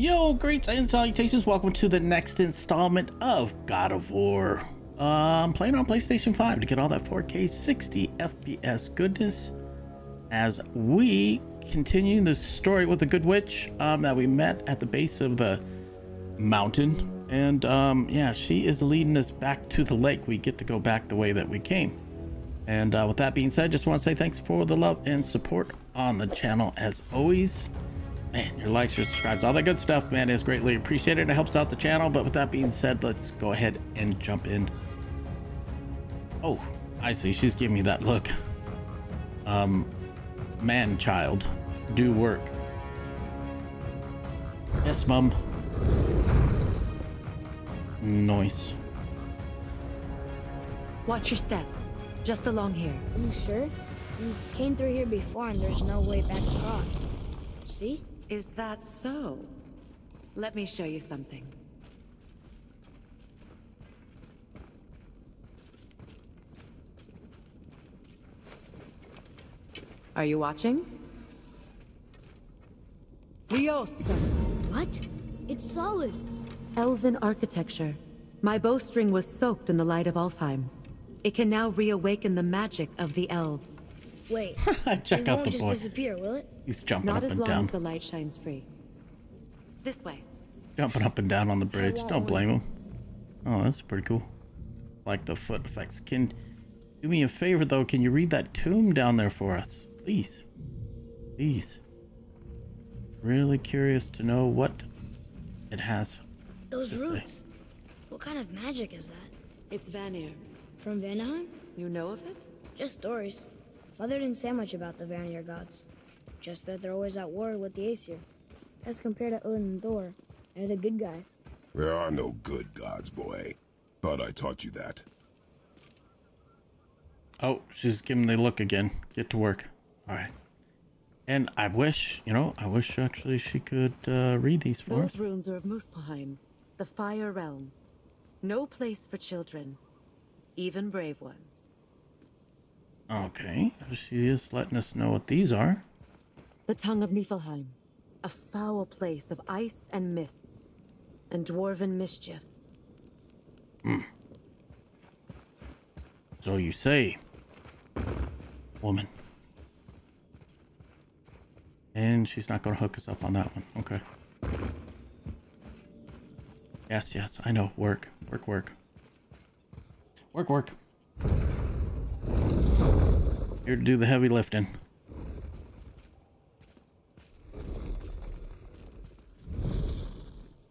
Yo, greats and salutations. Welcome to the next installment of God of War. Uh, I'm playing on PlayStation 5 to get all that 4K 60 FPS goodness as we continue the story with the Good Witch um, that we met at the base of the mountain. And um, yeah, she is leading us back to the lake. We get to go back the way that we came. And uh, with that being said, just want to say thanks for the love and support on the channel as always. Man, your likes, your subscribes, all that good stuff, man, is greatly appreciated. It helps out the channel. But with that being said, let's go ahead and jump in. Oh, I see. She's giving me that look. Um, man, child, do work. Yes, mom. Noise. Watch your step. Just along here. You sure? You came through here before and there's no way back across. See? Is that so? Let me show you something. Are you watching? Liosta. What? It's solid. Elven architecture. My bowstring was soaked in the light of Alfheim. It can now reawaken the magic of the elves. Wait. Check it out won't the just boy. disappear, will it? He's jumping Not up as and long down. as the light shines free. This way. Jumping up and down on the bridge. Don't blame him. Oh, that's pretty cool. Like the foot effects. Can do me a favor though. Can you read that tomb down there for us, please? Please. Really curious to know what it has. Those Just say. roots. What kind of magic is that? It's Vanir. From Vanaheim? You know of it? Just stories. Mother didn't say much about the Vanir gods. Just that they're always at war with the Aesir. As compared to Odin and Thor, they're the good guys. There are no good gods, boy. Thought I taught you that. Oh, she's giving the look again. Get to work. All right. And I wish, you know, I wish actually she could uh, read these for us. Those runes are of Muspelheim, the Fire Realm. No place for children, even brave ones. Okay, she is letting us know what these are. The tongue of Niflheim, a foul place of ice and mists, and dwarven mischief. Hmm. So you say, woman. And she's not going to hook us up on that one. Okay. Yes, yes, I know. Work, work, work. Work, work. Here to do the heavy lifting.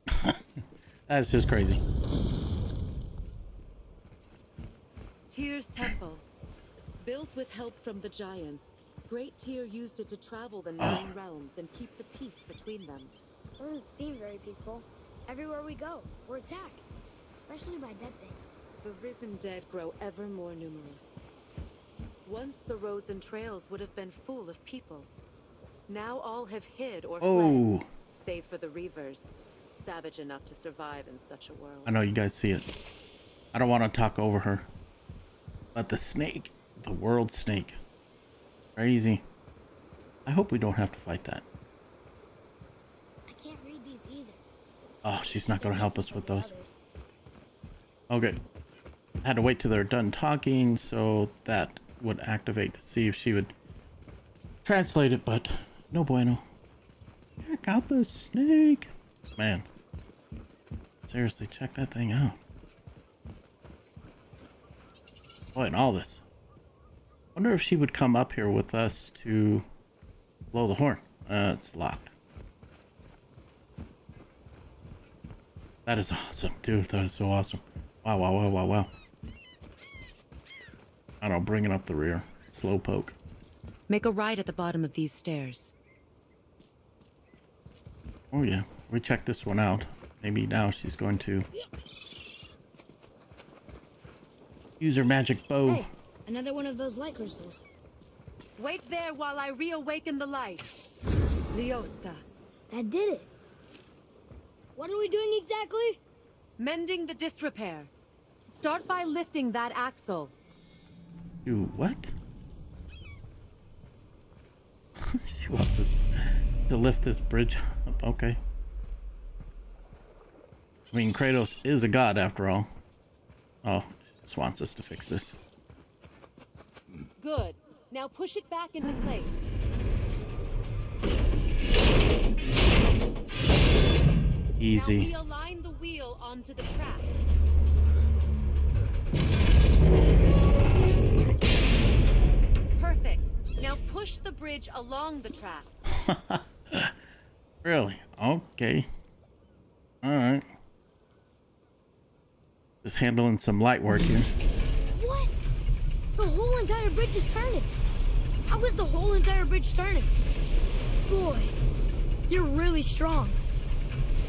That's just crazy. Tyr's Temple. Built with help from the giants, Great Tyr used it to travel the nine ah. realms and keep the peace between them. Doesn't seem very peaceful. Everywhere we go, we're attacked. Especially by dead things. The risen dead grow ever more numerous. Once the roads and trails would have been full of people. Now all have hid or Oh, fled, save for the Reavers, savage enough to survive in such a world. I know you guys see it. I don't want to talk over her. But the snake, the world snake. Crazy. I hope we don't have to fight that. I can't read these either. Oh, she's not going to help us with those. Others. Okay. Had to wait till they're done talking so that would activate to see if she would translate it, but no bueno. Check out the snake. Man. Seriously, check that thing out. Boy, and all this. Wonder if she would come up here with us to blow the horn. Uh, it's locked. That is awesome, dude. That is so awesome. Wow, wow, wow, wow, wow. I don't know, bring it up the rear. Slow poke. Make a right at the bottom of these stairs. Oh yeah, we check this one out. Maybe now she's going to use her magic bow. Hey, another one of those light crystals. Wait there while I reawaken the light. Leosta. That did it. What are we doing exactly? Mending the disrepair. Start by lifting that axle. Do what? she wants us to lift this bridge up. Okay. I mean, Kratos is a god after all. Oh, just wants us to fix this. Good. Now push it back into place. Easy. Now realign the wheel onto the track. Now push the bridge along the track. Really? Okay. Alright. Just handling some light work here. What? The whole entire bridge is turning. How is the whole entire bridge turning? Boy, you're really strong.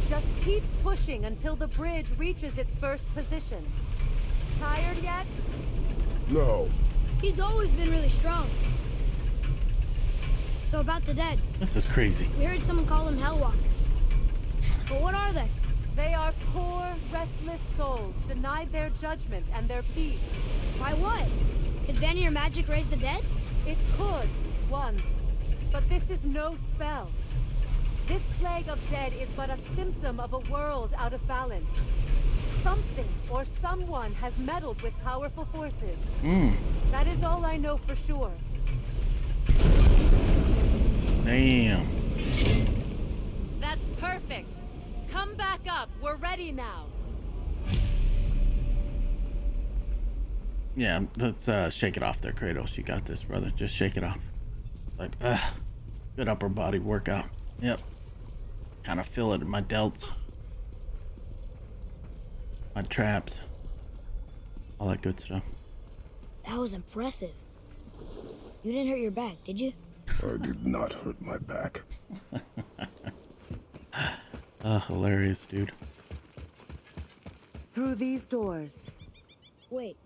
Just keep pushing until the bridge reaches its first position. Tired yet? No. He's always been really strong. So about the dead, This is crazy. we heard someone call them Hellwalkers. But what are they? They are poor, restless souls, denied their judgment and their peace. Why what? Could Vanir magic raise the dead? It could, once. But this is no spell. This plague of dead is but a symptom of a world out of balance. Something or someone has meddled with powerful forces. Mm. That is all I know for sure. Damn. That's perfect. Come back up. We're ready now. Yeah, let's uh, shake it off there, Kratos. You got this, brother. Just shake it off. Like, ugh. Good upper body workout. Yep. Kind of feel it in my delts. My traps. All that good stuff. That was impressive. You didn't hurt your back, did you? I did not hurt my back. Uh, hilarious, dude. Through these doors, Wait,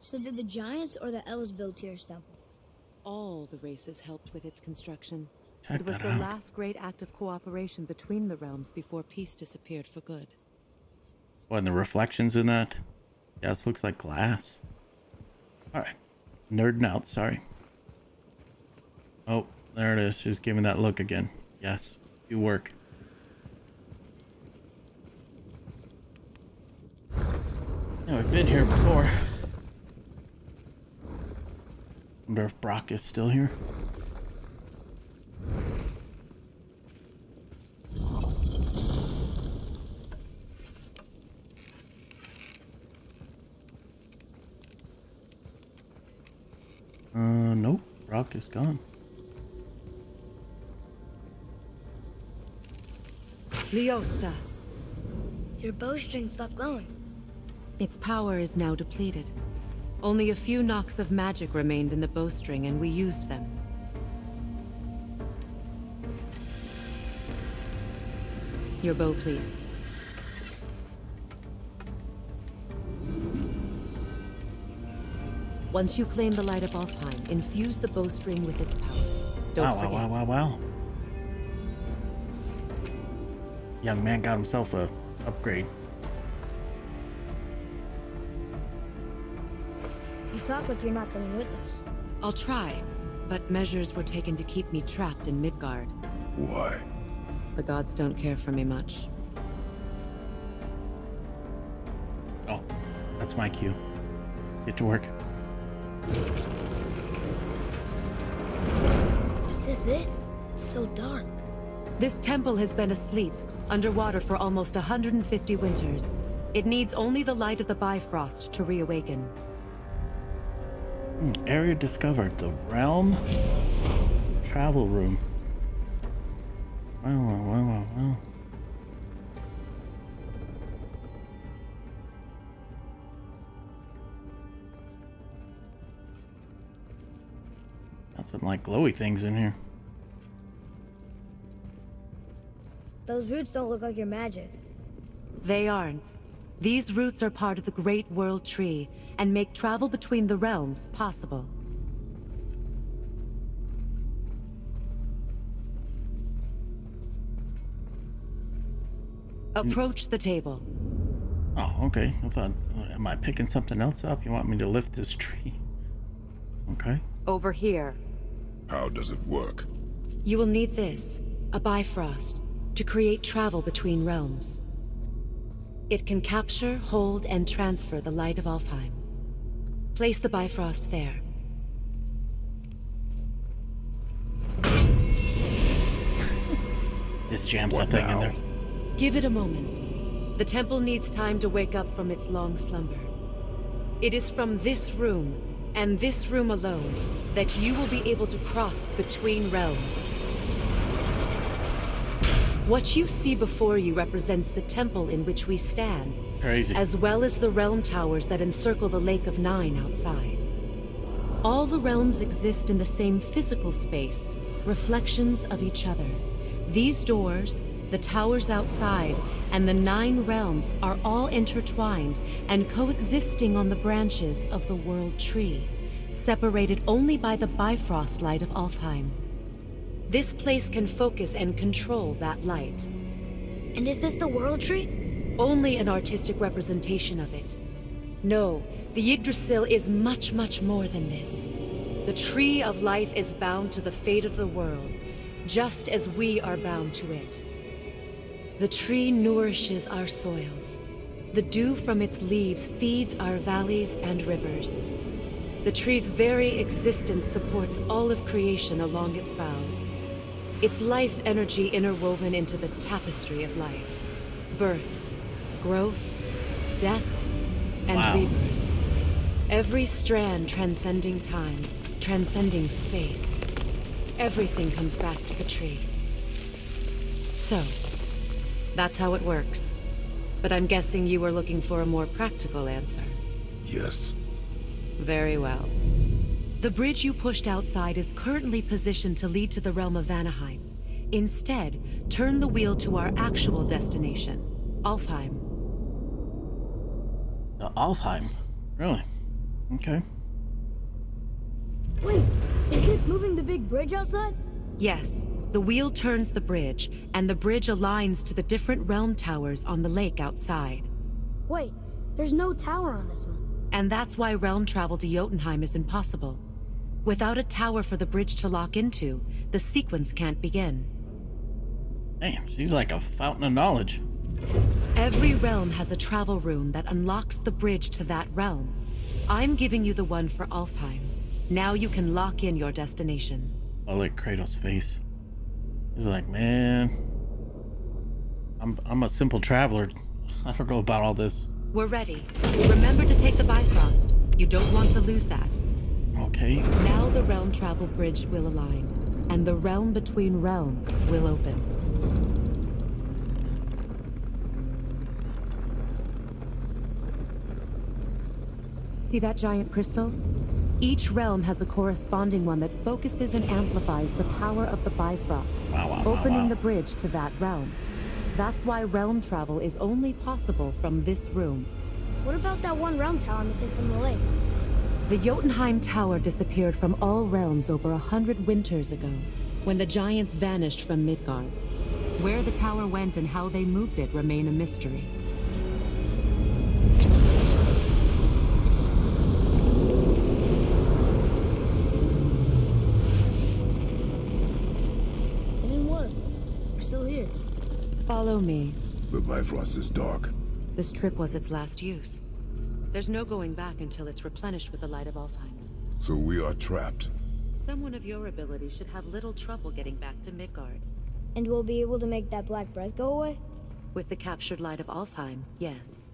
so did the Giants or the Elves build Tyr's temple? all the races helped with its construction. Check it was the out. last great act of cooperation between the realms before peace disappeared for good. What, and the reflections in that? Yeah, this looks like glass. Alright. Nerding out, sorry. Oh, there it is. She's giving that look again. Yes. You work. Yeah, we've been here before. Wonder if Brok is still here. Uh, nope. Brok is gone. Leosta, Your bowstring stopped glowing. its power is now depleted. Only a few knocks of magic remained in the bowstring, and we used them. Your bow, please. Once you claim the light of Alfheim, infuse the bowstring with its power. Don't wow, wow, forget. wow, wow, wow. Young man got himself a upgrade. You talk like you're not coming with us. I'll try, but measures were taken to keep me trapped in Midgard. Why? The gods don't care for me much. Oh, that's my cue. Get to work. Is this it? It's so dark. This temple has been asleep, underwater for almost 150 winters. It needs only the light of the Bifrost to reawaken. Hmm, area discovered. The realm travel room. Wow, wow, wow, wow, wow. Some like glowy things in here. Those roots don't look like your magic. They aren't. These roots are part of the Great World Tree and make travel between the realms possible. Approach the table. Oh, okay. I thought, uh, am I picking something else up? You want me to lift this tree? Okay. Over here. How does it work? You will need this, a Bifrost, to create travel between realms. It can capture, hold, and transfer the light of Alfheim. Place the Bifrost there. Just jams What that thing in now? there. Give it a moment. The temple needs time to wake up from its long slumber. It is from this room, and this room alone, that you will be able to cross between realms. What you see before you represents the temple in which we stand, Crazy. as well as the realm towers that encircle the Lake of Nine outside. All the realms exist in the same physical space, reflections of each other. These doors, the towers outside, and the nine realms are all intertwined and coexisting on the branches of the World Tree, separated only by the Bifrost light of Alfheim. This place can focus and control that light. And is this the World Tree? Only an artistic representation of it. No, the Yggdrasil is much, much more than this. The Tree of Life is bound to the fate of the world, just as we are bound to it. The tree nourishes our soils. The dew from its leaves feeds our valleys and rivers. The tree's very existence supports all of creation along its boughs. Its life energy interwoven into the tapestry of life. Birth, growth, death, and Wow. rebirth. Every strand transcending time, transcending space. Everything comes back to the tree. So, that's how it works. But I'm guessing you were looking for a more practical answer. Yes. Very well. The bridge you pushed outside is currently positioned to lead to the realm of Vanaheim. Instead, turn the wheel to our actual destination, Alfheim. Uh, Alfheim. Really? Okay. Wait, is this moving the big bridge outside? Yes, the wheel turns the bridge, and the bridge aligns to the different realm towers on the lake outside. Wait, there's no tower on this one. And that's why realm travel to Jotunheim is impossible. Without a tower for the bridge to lock into, the sequence can't begin. Damn, she's like a fountain of knowledge. Every realm has a travel room that unlocks the bridge to that realm. I'm giving you the one for Alfheim. Now you can lock in your destination. I like Kratos' face. He's like, man, I'm I'm a simple traveler. I don't know about all this. We're ready. Remember to take the Bifrost. You don't want to lose that. Okay. Now the realm travel bridge will align, and the realm between realms will open. See that giant crystal? Each realm has a corresponding one that focuses and amplifies the power of the Bifrost, Wow, wow, wow, opening wow. the bridge to that realm. That's why realm travel is only possible from this room. What about that one realm tower missing from the lake? The Jotunheim Tower disappeared from all realms over a hundred winters ago, when the giants vanished from Midgard. Where the tower went and how they moved it remain a mystery. It didn't. We're still here. Follow me. The Bifrost is dark. This trip was its last use. There's no going back until it's replenished with the light of Alfheim. So we are trapped. Someone of your ability should have little trouble getting back to Midgard. And we'll be able to make that black breath go away? With the captured light of Alfheim, yes.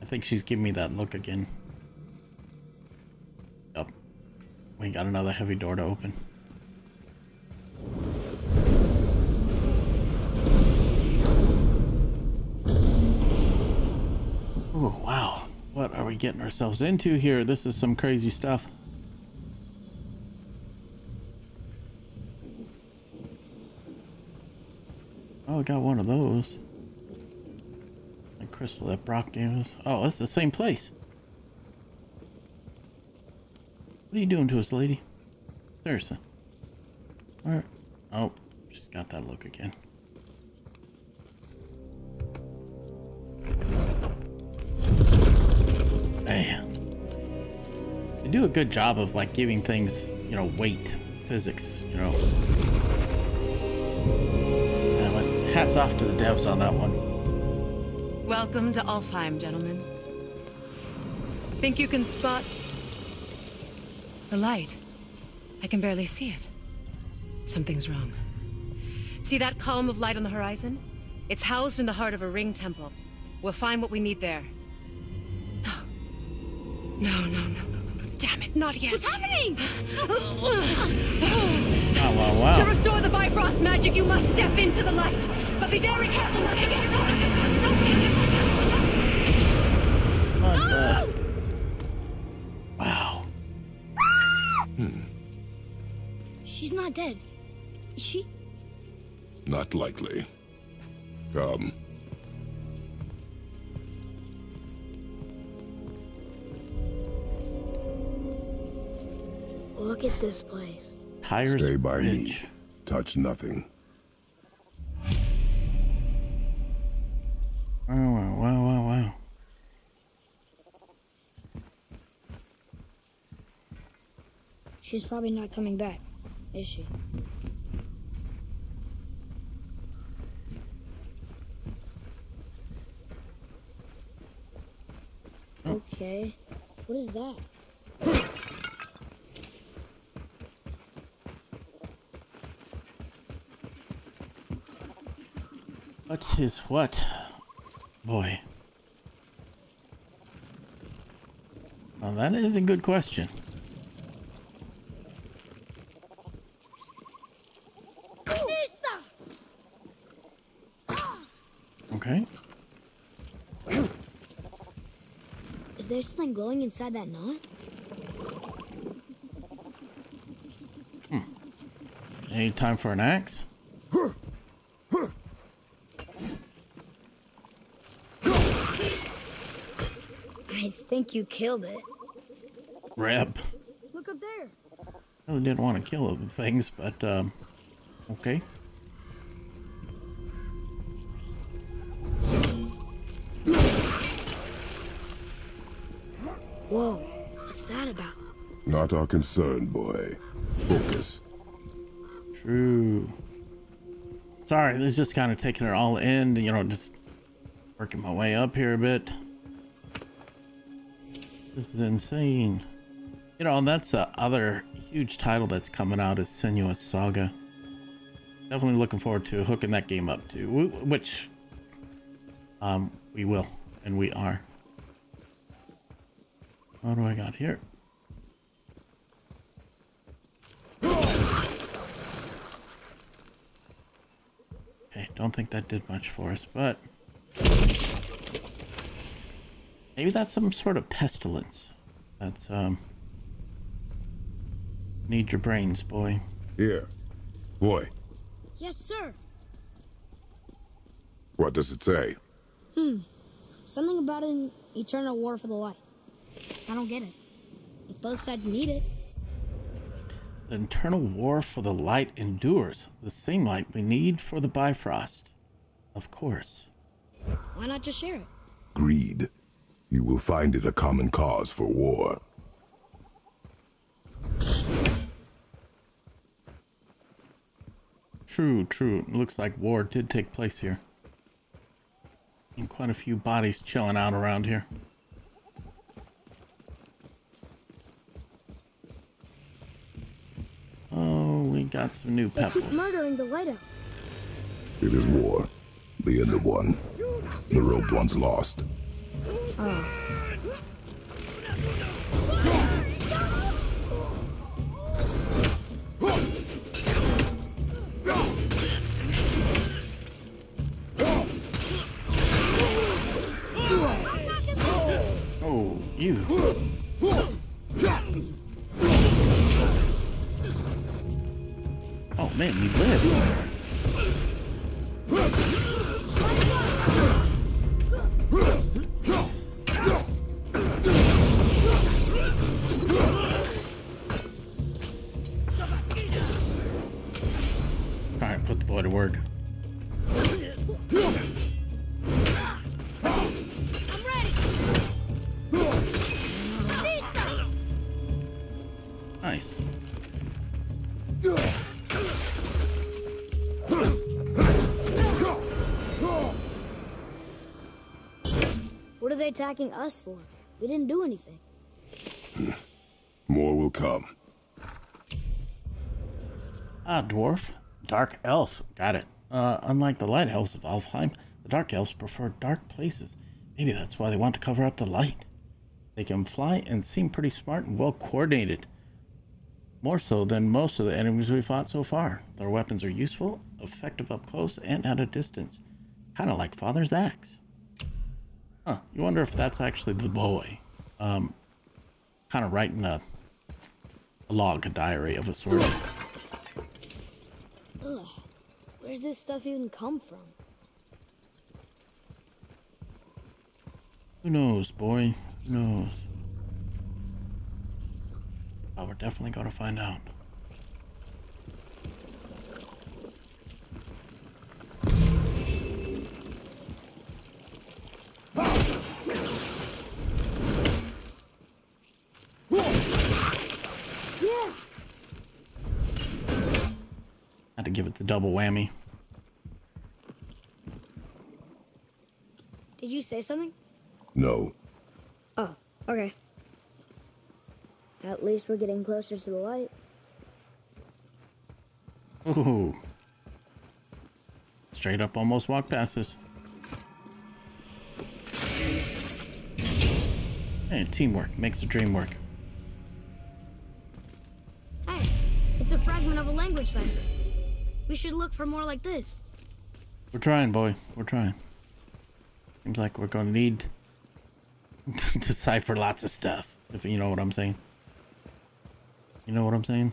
I think she's giving me that look again. We got another heavy door to open. Oh, wow. What are we getting ourselves into here? This is some crazy stuff. Oh, I got one of those. The crystal that Brok gave us. Oh, that's the same place. What are you doing to us, lady? Seriously. Alright. Oh, she's got that look again. Damn. they do a good job of like giving things, you know, weight, physics, you know. Hats off to the devs on that one. Welcome to Alfheim, gentlemen. Think you can spot the light? I can barely see it. Something's wrong. See that column of light on the horizon? It's housed in the heart of a ring temple. We'll find what we need there. No. No, no, no. Damn it, not yet. What's happening? Ah, wow, wow, To restore the Bifrost magic, you must step into the light. But be very careful not to get caught. What the- not dead. Is she? Not likely. Come. Look at this place. Tires Stay by me. Touch nothing. Wow, wow, wow, wow, wow. She's probably not coming back, is she? Oh. Okay. What is that? What is what? Boy. Well, that is a good question. Okay. Is there something glowing inside that knot? Any time for an axe? I think you killed it. Rep. Look up there. Really didn't want to kill the things, but um, okay. Whoa, what's that about? Not our concern, boy. Focus. True. Sorry, this is just kind of taking it all in, you know, just working my way up here a bit. This is insane. You know, and that's the other huge title that's coming out is Sinuous Saga. Definitely looking forward to hooking that game up too, which um we will and we are. What do I got here? Okay, don't think that did much for us, but maybe that's some sort of pestilence. That's um need your brains, boy. Here. Boy, Yes, sir. what does it say? Hmm. Something about an eternal war for the light. I don't get it. If both sides need it, The internal war for the light endures, the same light we need for the Bifrost. Of course. why not just share it? Greed. You will find it a common cause for war. True, true. Looks like war did take place here. And quite a few bodies chilling out around here. Oh, we got some new They keep murdering the lighthouse. It is war. The end of one. The rope Ones lost. Oh, you. Nice. What are they attacking us for? We didn't do anything. More will come. Ah, dwarf. Dark elf. Got it. Uh, unlike the light elves of Alfheim, the dark elves prefer dark places. Maybe that's why they want to cover up the light. They can fly and seem pretty smart and well coordinated. More so than most of the enemies we fought so far. Their weapons are useful, effective up close and at a distance. Kind of like Father's axe. Huh, you wonder if that's actually the boy. Um, kind of writing a, a log, a diary of a sort. Ugh. Where's this stuff even come from? Who knows, boy? Who knows? We're definitely going to find out. Yeah. Had to give it the double whammy. Did you say something? No. Oh, okay. At least we're getting closer to the light. Ooh. Straight up almost walked past us. Hey, teamwork makes the dream work. Hey, it's a fragment of a language cipher. We should look for more like this. We're trying, boy. We're trying. Seems like we're going to need to decipher lots of stuff, if you know what I'm saying. You know what I'm saying?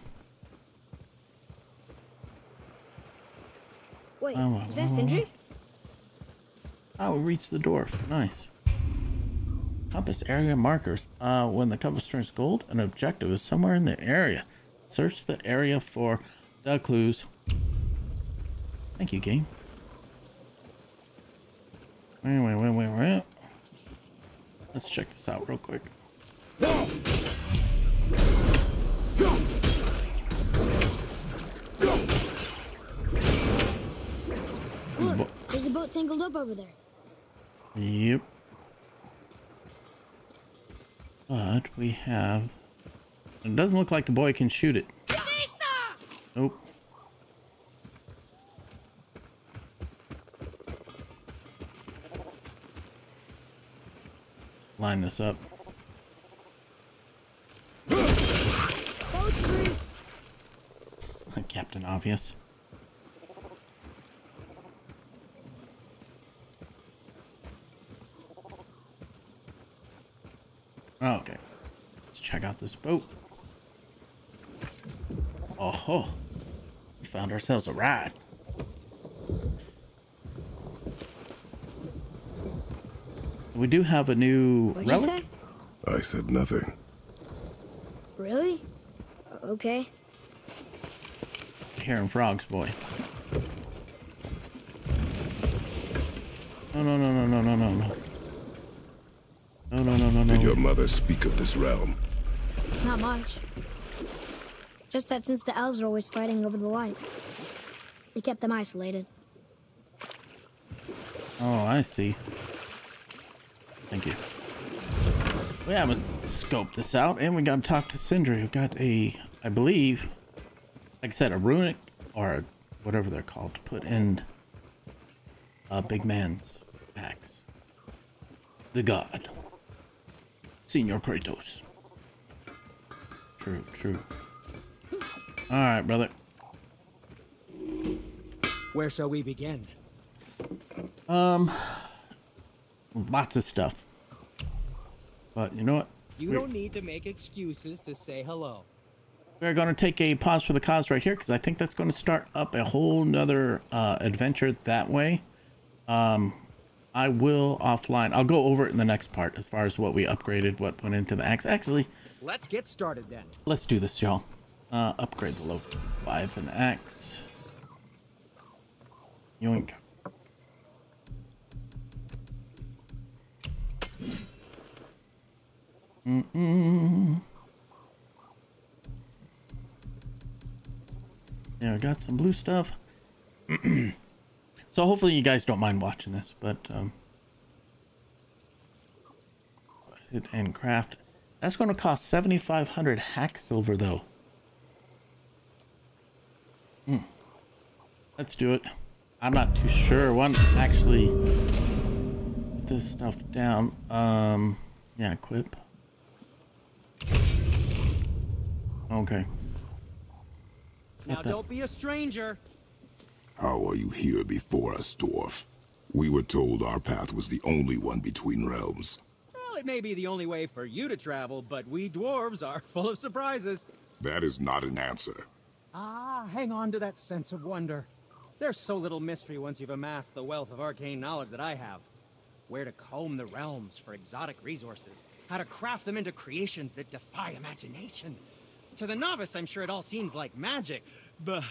Wait, Oh, is that Sindri? Oh, we reached the dwarf. Nice. Compass area markers. Uh, when the compass turns gold, an objective is somewhere in the area. Search the area for the clues. Thank you, game. Wait, wait, wait, wait, wait. Let's check this out real quick. Look, boat tangled up over there. Yep. But we have. It doesn't look like the boy can shoot it. Nope. Line this up. Captain Obvious. Oh, okay. Let's check out this boat. Oh, ho. we found ourselves a ride. We do have a new What'd you relic. say? I said nothing. Really? Okay. Hearing frogs, boy. No, no, no, no, no, no, no, no. No, no, no, no, no. Did your mother speak of this realm? Not much. Just that since the elves are always fighting over the light, they kept them isolated. Oh, I see. Thank you. We haven't scoped this out, and we got to talk to Sindri, who got a, I believe, like I said, a runic or whatever they're called to put in a big man's packs. The god, Senior Kratos. True, true. All right, brother. Where shall we begin? Um, lots of stuff. But you know what? You We're- don't need to make excuses to say hello. We're going to take a pause for the cause right here because I think that's going to start up a whole nother uh, adventure that way. Um, I will offline. I'll go over it in the next part as far as what we upgraded, what went into the axe. Actually, Let's get started then. let's do this, y'all. Uh, upgrade the low five and axe. Yoink. Mm-mm. Yeah, I got some blue stuff. so hopefully you guys don't mind watching this, but um, it and craft. That's going to cost 7,500 hacksilver, though. Hmm. Let's do it. I'm not too sure. One actually put this stuff down. Um, yeah, equip. Okay. Now don't be a stranger. How are you here before us, dwarf? We were told our path was the only one between realms. Well, it may be the only way for you to travel, but we dwarves are full of surprises. That is not an answer. Ah, hang on to that sense of wonder. There's so little mystery once you've amassed the wealth of arcane knowledge that I have. Where to comb the realms for exotic resources, how to craft them into creations that defy imagination. To the novice, I'm sure it all seems like magic, but.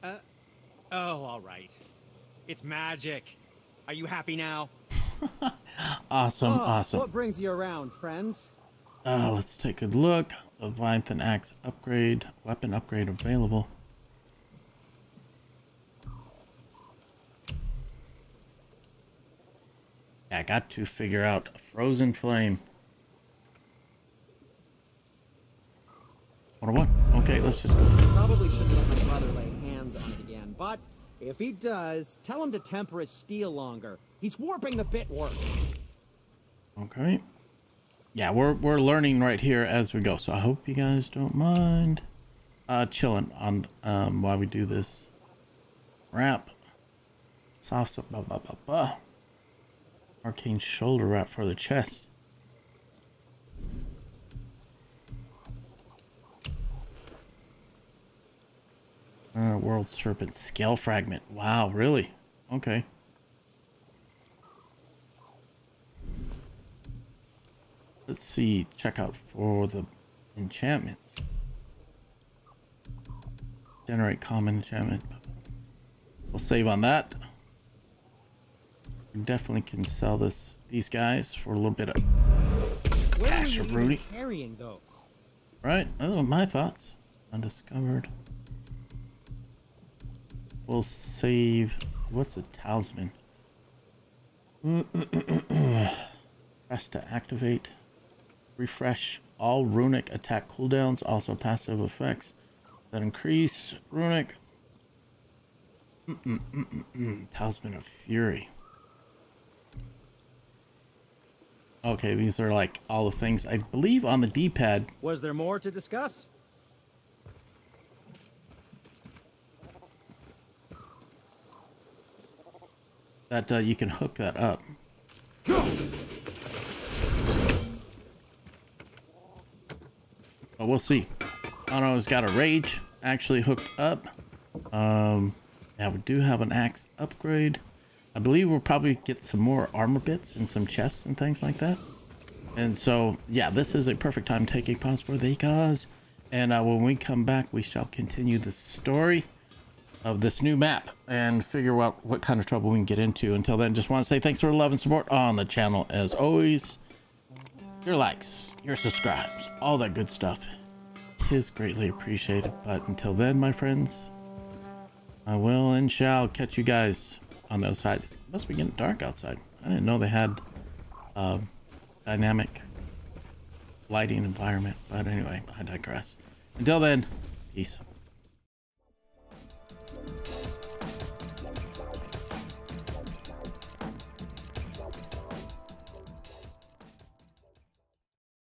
Uh. Oh, all right. It's magic. Are you happy now? Awesome, Oh, awesome. What brings you around, friends? Uh, let's take a look. Leviathan axe upgrade, weapon upgrade available. I got to figure out frozen flame. What a what? Okay, let's just go. Probably shouldn't let my brother lay hands on it again, but if he does, tell him to temper his steel longer. He's warping the bit work. Okay. Yeah, we're we're learning right here as we go. So I hope you guys don't mind uh chilling on um while we do this wrap. Soft blah blah blah blah. Arcane shoulder wrap for the chest. Uh, world serpent scale fragment. Wow, really? Okay. Let's see. Check out for the enchantment. Generate common enchantment. We'll save on that. We definitely can sell this these guys for a little bit of When Cash are or even carrying those? right. Those are my thoughts. Undiscovered. We'll save. What's a talisman? Press to activate. Refresh all runic attack cooldowns, also passive effects that increase runic. Mm-mm-mm-mm-mm. Talisman of Fury. Okay, these are like all the things. I believe on the D-pad, Was there more to discuss? That uh, you can hook that up. But we'll see. I don't know, it's got a rage actually hooked up. Um, yeah, we do have an axe upgrade. I believe we'll probably get some more armor bits and some chests and things like that. And so, yeah, this is a perfect time to take a pause for the cause. And uh, when we come back, we shall continue the story of this new map and figure out what kind of trouble we can get into. Until then, just want to say thanks for the love and support on the channel. As always, your likes, your subscribes, all that good stuff is greatly appreciated. But until then, my friends, I will and shall catch you guys on the other side. It must be getting dark outside. I didn't know they had uh, dynamic lighting environment. But anyway, I digress. Until then, peace.